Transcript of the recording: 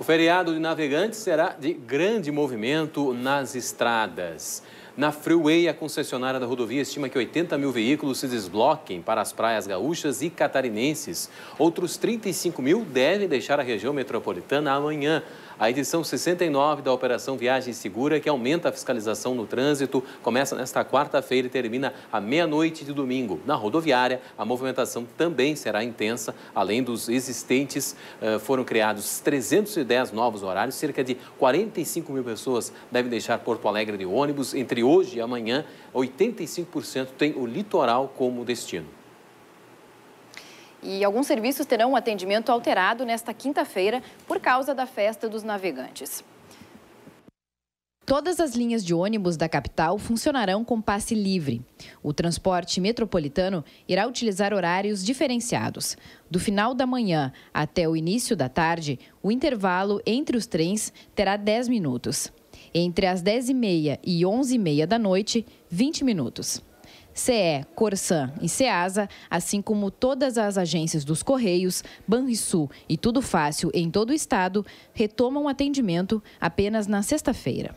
O feriado de navegantes será de grande movimento nas estradas. Na Freeway, a concessionária da rodovia estima que 80 mil veículos se desbloquem para as praias gaúchas e catarinenses. Outros 35 mil devem deixar a região metropolitana amanhã. A edição 69 da Operação Viagem Segura, que aumenta a fiscalização no trânsito, começa nesta quarta-feira e termina à meia-noite de domingo. Na rodoviária, a movimentação também será intensa. Além dos existentes, eh, foram criados 310 novos horários. Cerca de 45 mil pessoas devem deixar Porto Alegre de ônibus. Entre hoje e amanhã, 85% tem o litoral como destino. E alguns serviços terão um atendimento alterado nesta quinta-feira por causa da festa dos navegantes. Todas as linhas de ônibus da capital funcionarão com passe livre. O transporte metropolitano irá utilizar horários diferenciados. Do final da manhã até o início da tarde, o intervalo entre os trens terá 10 minutos. Entre as 10h30 e 11h30 da noite, 20 minutos. CE, Corsan e Ceasa, assim como todas as agências dos Correios, Banrisul e Tudo Fácil em todo o estado, retomam atendimento apenas na sexta-feira.